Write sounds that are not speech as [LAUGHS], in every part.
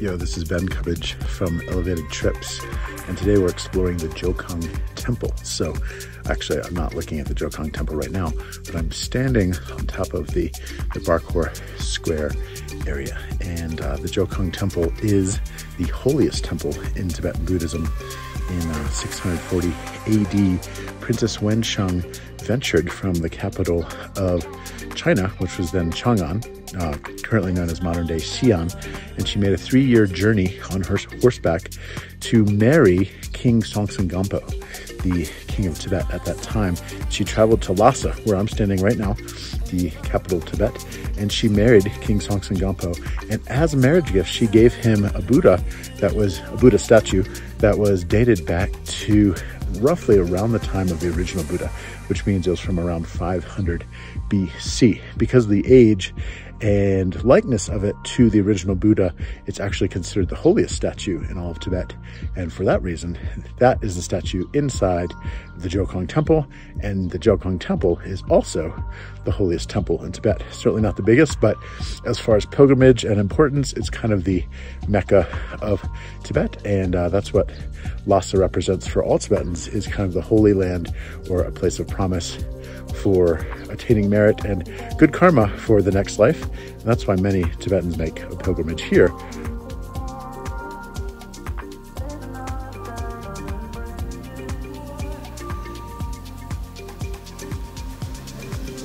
Yo, this is Ben Cubbage from Elevated Trips, and today we're exploring the Jokhang Temple. So, actually, I'm not looking at the Jokhang Temple right now, but I'm standing on top of the, the Barkhor Square area. And uh, the Jokhang Temple is the holiest temple in Tibetan Buddhism. In uh, 640 AD, Princess Wencheng ventured from the capital of China, which was then Chang'an, uh, currently known as modern day Xi'an, and she made a three year journey on her horseback to marry King Songtsen Gampo, the king of Tibet at that time. She traveled to Lhasa, where I'm standing right now, the capital of Tibet, and she married King Songtsen Gampo. And as a marriage gift, she gave him a Buddha that was a Buddha statue that was dated back to roughly around the time of the original Buddha, which means it was from around 500 BC. Because of the age and likeness of it to the original Buddha, it's actually considered the holiest statue in all of Tibet. And for that reason, that is the statue inside the Jokhang Temple. And the Jokhang Temple is also the holiest temple in Tibet. Certainly not the biggest, but as far as pilgrimage and importance, it's kind of the Mecca of Tibet. And uh, that's what Lhasa represents for all Tibetans is kind of the holy land or a place of promise for attaining merit and good karma for the next life. And that's why many Tibetans make a pilgrimage here.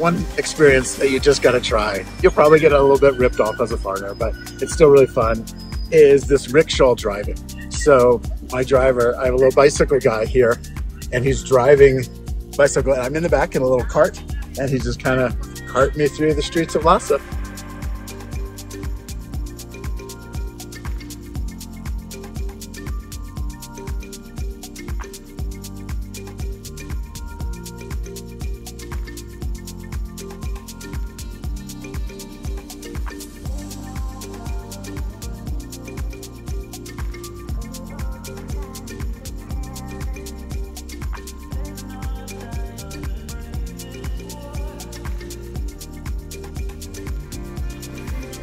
One experience that you just got to try, you'll probably get a little bit ripped off as a foreigner, but it's still really fun, is this rickshaw driving. So my driver, I have a little bicycle guy here, and he's driving bicycle, and I'm in the back in a little cart, and he just kind of cart me through the streets of Lhasa.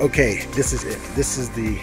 Okay, this is it. This is the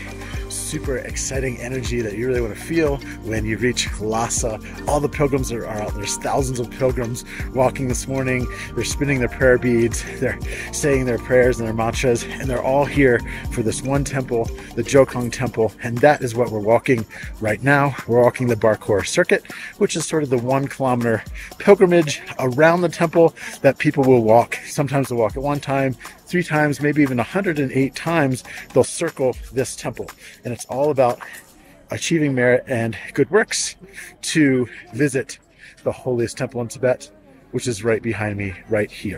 super exciting energy that you really want to feel when you reach Lhasa. All the pilgrims are, are, out. There's thousands of pilgrims walking this morning. They're spinning their prayer beads. They're saying their prayers and their mantras, and they're all here for this one temple, the Jokhang Temple. And that is what we're walking right now. We're walking the Barkhor Circuit, which is sort of the one kilometer pilgrimage around the temple that people will walk. Sometimes they'll walk at one time, three times, maybe even 108 times, they'll circle this temple. And it's all about achieving merit and good works to visit the holiest temple in Tibet, which is right behind me right here.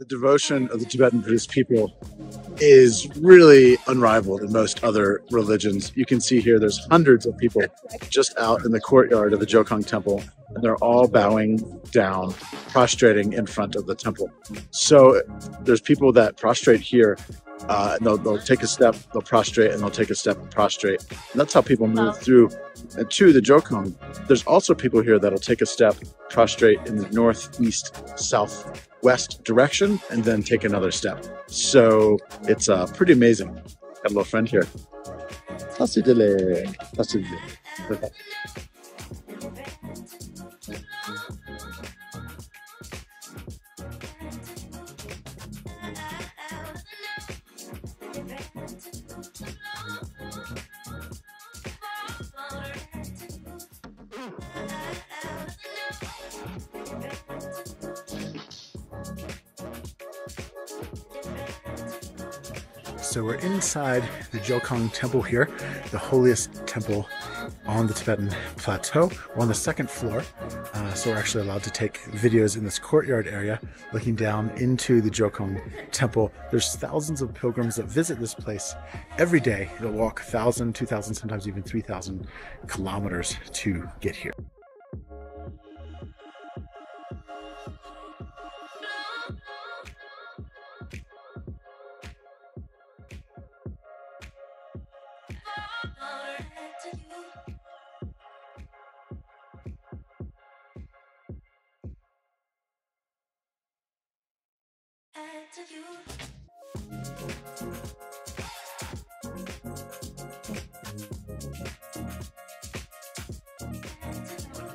The devotion of the Tibetan Buddhist people is really unrivaled in most other religions. You can see here there's hundreds of people just out in the courtyard of the Jokhang Temple, and they're all bowing down, prostrating in front of the temple. So there's people that prostrate here. Uh, they'll, they'll take a step, they'll prostrate, and they'll take a step and prostrate. And that's how people move through and to the Jokhang. There's also people here that'll take a step, prostrate in the northeast, south west direction and then take another step. So it's uh, pretty amazing. Got a little friend here. So we're inside the Jokhang Temple here, the holiest temple on the Tibetan Plateau. We're on the second floor, uh, so we're actually allowed to take videos in this courtyard area, looking down into the Jokhang Temple. There's thousands of pilgrims that visit this place every day. They'll walk 1,000, 2,000, sometimes even 3,000 kilometers to get here.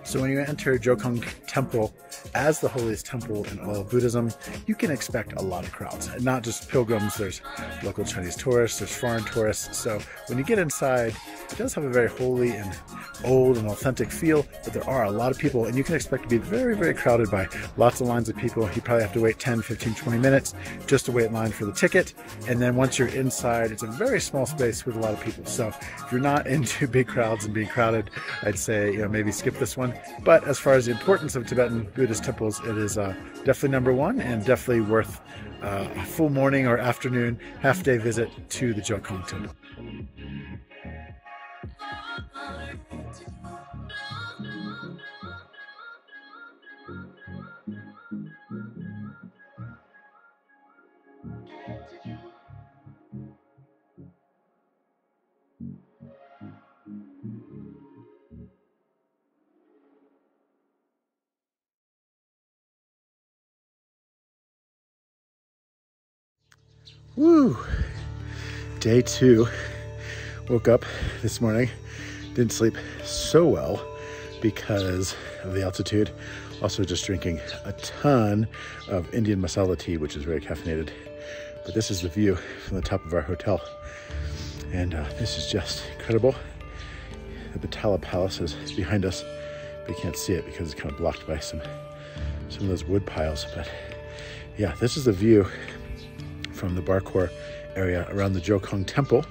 So when you enter Jokhang Temple as the holiest temple in all of Buddhism, you can expect a lot of crowds. And not just pilgrims, there's local Chinese tourists, there's foreign tourists. So when you get inside, it does have a very holy and old and authentic feel, but there are a lot of people and you can expect to be very, very crowded by lots of lines of people. You probably have to wait 10, 15, 20 minutes just to wait in line for the ticket. And then once you're inside, it's a very small space with a lot of people. So if you're not [LAUGHS] into big crowds and being crowded, I'd say, you know, maybe skip this one. But as far as the importance of Tibetan Buddhist temples, it is uh, definitely number one and definitely worth uh, a full morning or afternoon, half day visit to the Jokhang Temple. Woo! Day two. Woke up this morning, didn't sleep so well because of the altitude. Also, just drinking a ton of Indian masala tea, which is very caffeinated. But this is the view from the top of our hotel. And uh, this is just incredible. The Potala Palace is behind us, but you can't see it because it's kind of blocked by some, some of those wood piles. But yeah, this is the view from the Barkhor area around the Jokhang Temple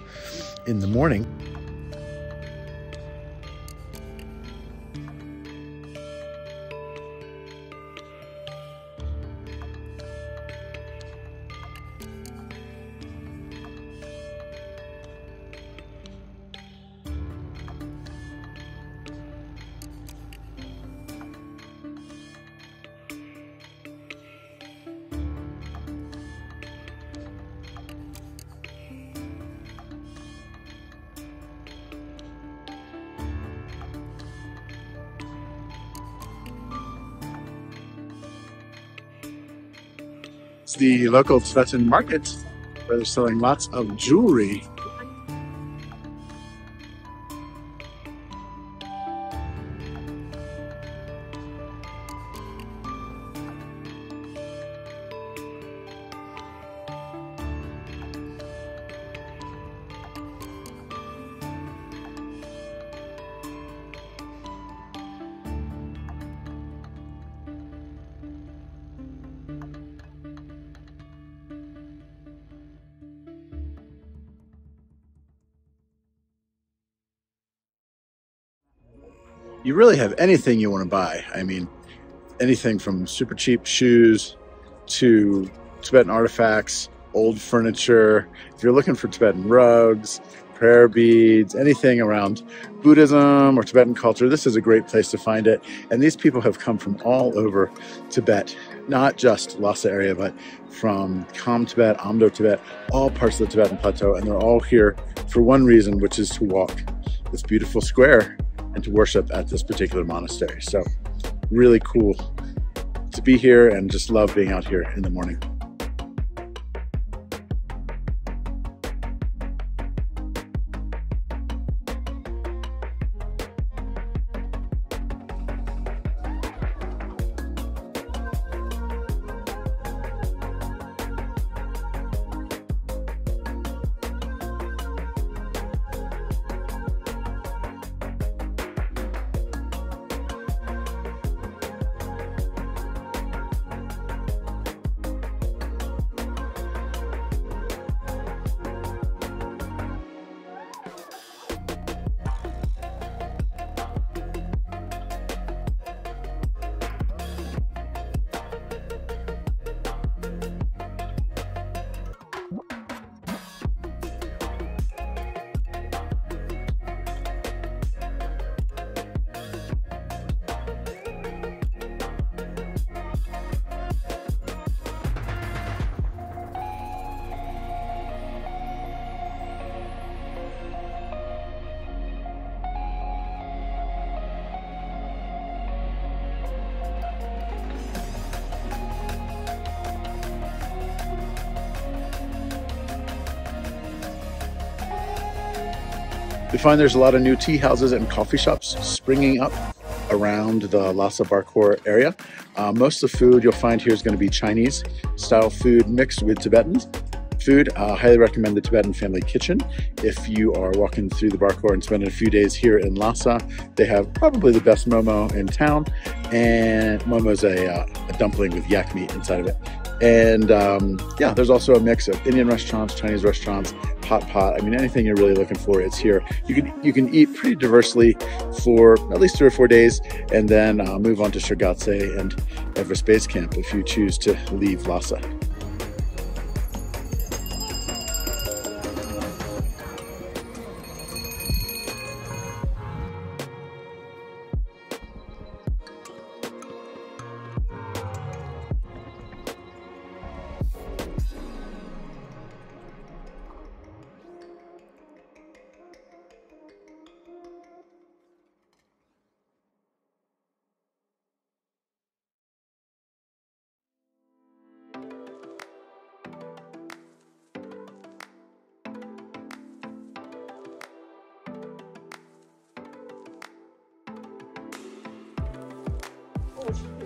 in the morning. The local Tibetan market where they're selling lots of jewelry. You really have anything you want to buy. I mean, anything from super cheap shoes to Tibetan artifacts, old furniture. If you're looking for Tibetan rugs, prayer beads, anything around Buddhism or Tibetan culture, this is a great place to find it. And these people have come from all over Tibet, not just Lhasa area, but from Kham Tibet, Amdo Tibet, all parts of the Tibetan plateau. And they're all here for one reason, which is to walk this beautiful square and to worship at this particular monastery. So really cool to be here and just love being out here in the morning. We find there's a lot of new tea houses and coffee shops springing up around the Lhasa Barkhor area. Uh, most of the food you'll find here is going to be Chinese style food mixed with Tibetan food. Uh, highly recommend the Tibetan Family Kitchen. If you are walking through the Barkhor and spending a few days here in Lhasa, they have probably the best momo in town. And momo is a, uh, a dumpling with yak meat inside of it. And um, yeah, there's also a mix of Indian restaurants, Chinese restaurants, hot pot. I mean, anything you're really looking for, it's here. You can you can eat pretty diversely for at least three or four days, and then uh, move on to Shigatse and Everest Base Camp if you choose to leave Lhasa.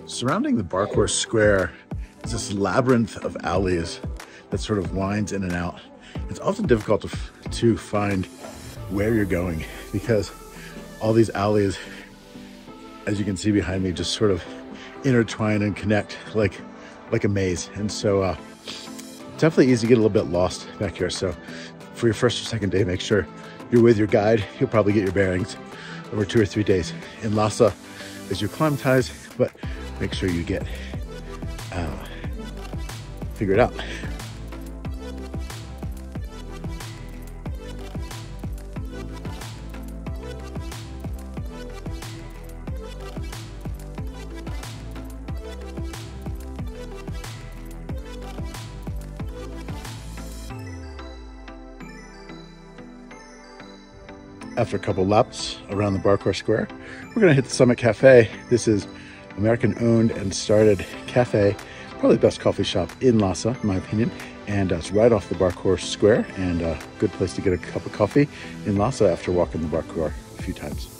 Surrounding the Barkhor Square is this labyrinth of alleys that sort of winds in and out. It's often difficult to, to find where you're going because all these alleys, as you can see behind me, just sort of intertwine and connect like like a maze. And so uh, definitely easy to get a little bit lost back here. So for your first or second day, make sure you're with your guide. You'll probably get your bearings over two or three days. In Lhasa, as you acclimatize, but make sure you get uh, figure it out. After a couple laps around the Barkhor Square, we're gonna hit the Summit Cafe. This is American owned and started cafe, probably the best coffee shop in Lhasa, in my opinion. And uh, it's right off the Barkhor Square and a good place to get a cup of coffee in Lhasa after walking the Barkhor a few times.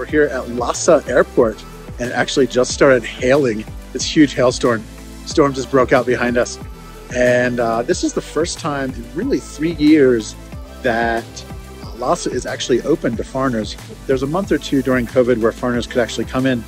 We're here at Lhasa Airport and it actually just started hailing. This huge hailstorm. Storm just broke out behind us. And uh, this is the first time in really three years that Lhasa is actually open to foreigners. There's a month or two during COVID where foreigners could actually come in,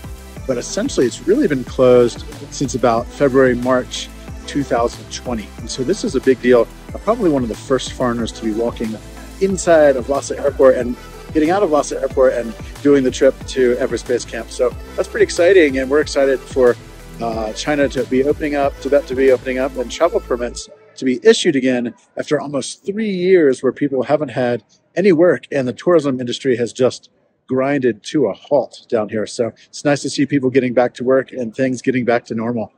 but essentially it's really been closed since about February, March 2020. And so this is a big deal. I'm probably one of the first foreigners to be walking inside of Lhasa Airport and getting out of Lhasa Airport and doing the trip to Everest Base Camp. So that's pretty exciting, and we're excited for uh, China to be opening up, Tibet to be opening up, and travel permits to be issued again after almost three years where people haven't had any work, and the tourism industry has just grinded to a halt down here. So it's nice to see people getting back to work and things getting back to normal.